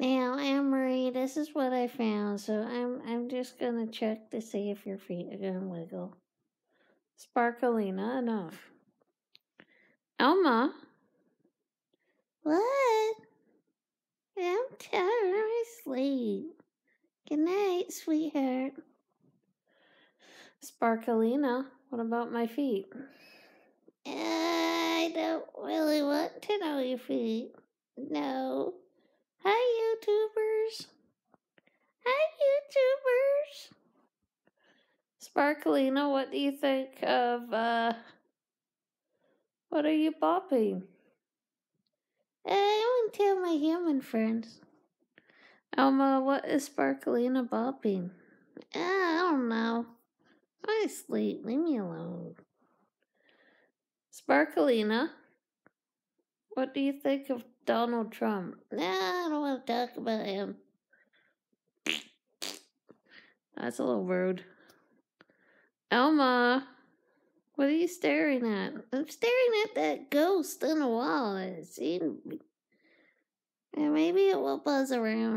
Now, Anne-Marie, this is what I found, so I'm I'm just gonna check to see if your feet are gonna wiggle. Sparkalina, enough. Elma. What? I'm tired. I sleep. Good night, sweetheart. Sparkalina, what about my feet? I don't really want to know your feet. No. Hi, YouTubers. Hi, YouTubers. Sparkalina, what do you think of, uh, what are you bopping? I want to tell my human friends. Elma, what is Sparkalina bopping? I don't know. I sleep. Leave me alone. Sparkalina, what do you think of Donald Trump? Nah, I want to talk about him. That's a little rude. Elma, what are you staring at? I'm staring at that ghost on the wall. It seemed. And maybe it will buzz around.